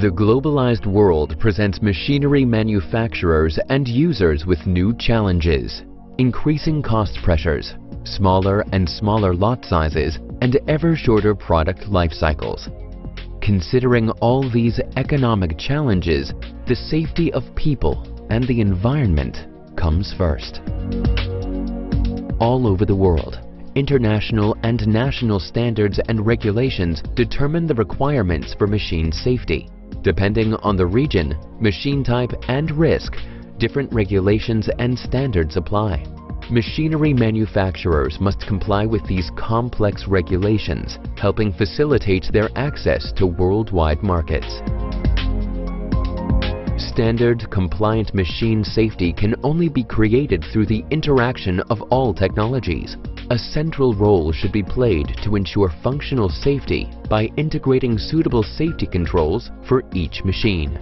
The globalized world presents machinery manufacturers and users with new challenges, increasing cost pressures, smaller and smaller lot sizes, and ever shorter product life cycles. Considering all these economic challenges, the safety of people and the environment comes first. All over the world, international and national standards and regulations determine the requirements for machine safety. Depending on the region, machine type and risk, different regulations and standards apply. Machinery manufacturers must comply with these complex regulations, helping facilitate their access to worldwide markets. Standard compliant machine safety can only be created through the interaction of all technologies. A central role should be played to ensure functional safety by integrating suitable safety controls for each machine.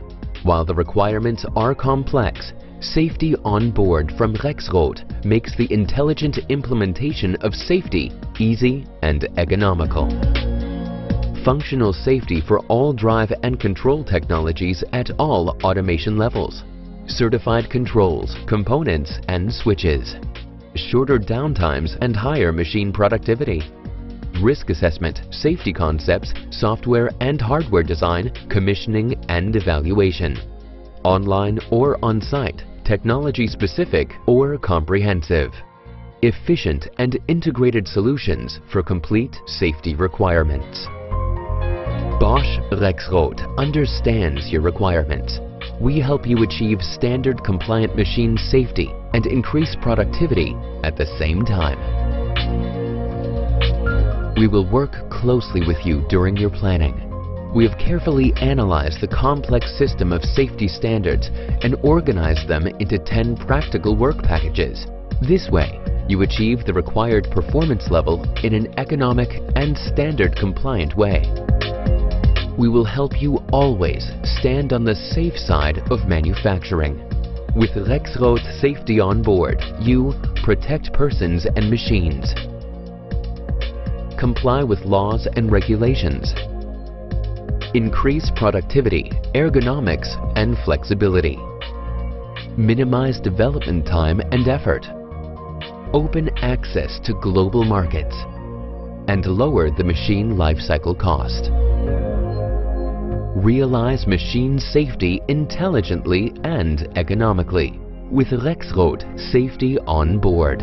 While the requirements are complex, Safety on Board from Rexroth makes the intelligent implementation of safety easy and economical. Functional safety for all drive and control technologies at all automation levels. Certified controls, components and switches. Shorter downtimes and higher machine productivity. Risk assessment, safety concepts, software and hardware design, commissioning and evaluation. Online or on-site, technology-specific or comprehensive. Efficient and integrated solutions for complete safety requirements. Bosch Rexroth understands your requirements. We help you achieve standard compliant machine safety and increase productivity at the same time. We will work closely with you during your planning we have carefully analyzed the complex system of safety standards and organized them into 10 practical work packages. This way, you achieve the required performance level in an economic and standard compliant way. We will help you always stand on the safe side of manufacturing. With Rexroth Safety on Board, you protect persons and machines. Comply with laws and regulations Increase productivity, ergonomics, and flexibility. Minimize development time and effort. Open access to global markets. And lower the machine lifecycle cost. Realize machine safety intelligently and economically with Rexroth Safety on Board.